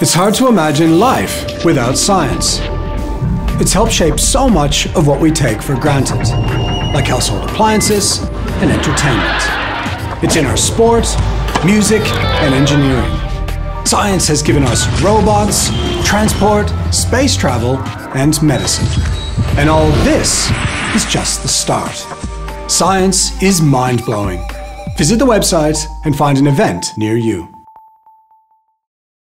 It's hard to imagine life without science. It's helped shape so much of what we take for granted, like household appliances and entertainment. It's in our sport, music, and engineering. Science has given us robots, transport, space travel, and medicine. And all this is just the start. Science is mind blowing. Visit the website and find an event near you.